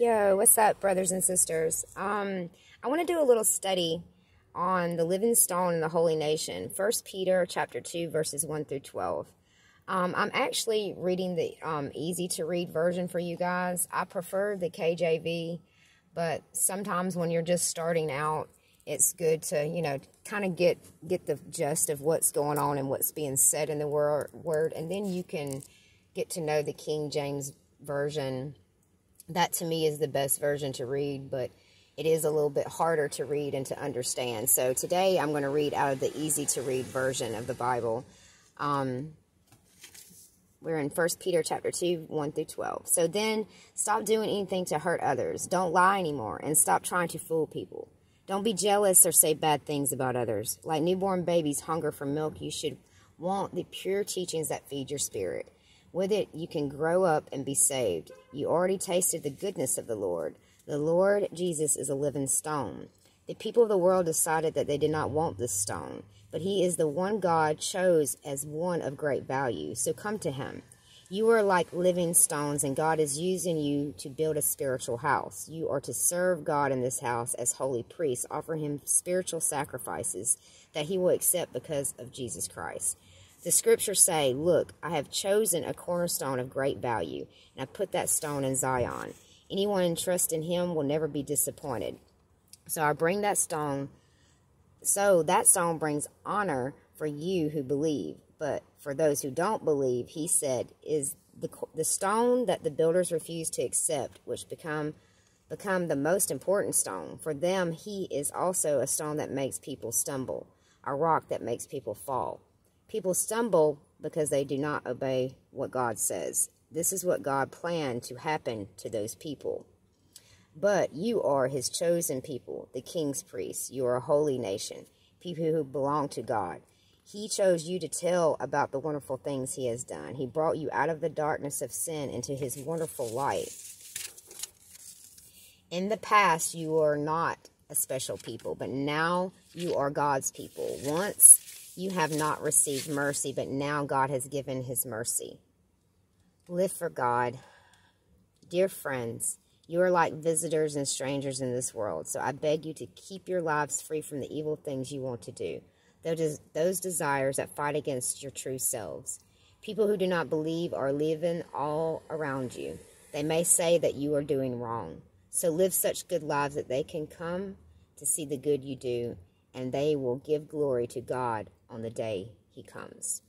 Yo, what's up, brothers and sisters? Um, I want to do a little study on the living stone in the holy nation. First Peter chapter two, verses one through twelve. Um, I'm actually reading the um, easy to read version for you guys. I prefer the KJV, but sometimes when you're just starting out, it's good to you know kind of get get the gist of what's going on and what's being said in the word, word, and then you can get to know the King James version that to me is the best version to read, but it is a little bit harder to read and to understand. So today I'm going to read out of the easy to read version of the Bible. Um, we're in 1 Peter chapter 2, 1 through 12. So then stop doing anything to hurt others. Don't lie anymore and stop trying to fool people. Don't be jealous or say bad things about others. Like newborn babies hunger for milk, you should want the pure teachings that feed your spirit. With it, you can grow up and be saved. You already tasted the goodness of the Lord. The Lord Jesus is a living stone. The people of the world decided that they did not want this stone, but he is the one God chose as one of great value. So come to him. You are like living stones, and God is using you to build a spiritual house. You are to serve God in this house as holy priests, offer him spiritual sacrifices that he will accept because of Jesus Christ. The scriptures say, Look, I have chosen a cornerstone of great value, and I put that stone in Zion. Anyone entrust in him will never be disappointed. So I bring that stone. So that stone brings honor for you who believe. But for those who don't believe, he said, is the, the stone that the builders refuse to accept, which become become the most important stone. For them, he is also a stone that makes people stumble, a rock that makes people fall. People stumble because they do not obey what God says. This is what God planned to happen to those people. But you are his chosen people, the king's priests. You are a holy nation, people who belong to God. He chose you to tell about the wonderful things he has done. He brought you out of the darkness of sin into his wonderful light. In the past, you were not a special people, but now you are God's people. Once you have not received mercy, but now God has given his mercy. Live for God. Dear friends, you are like visitors and strangers in this world, so I beg you to keep your lives free from the evil things you want to do, those desires that fight against your true selves. People who do not believe are living all around you. They may say that you are doing wrong. So live such good lives that they can come to see the good you do, and they will give glory to God on the day he comes.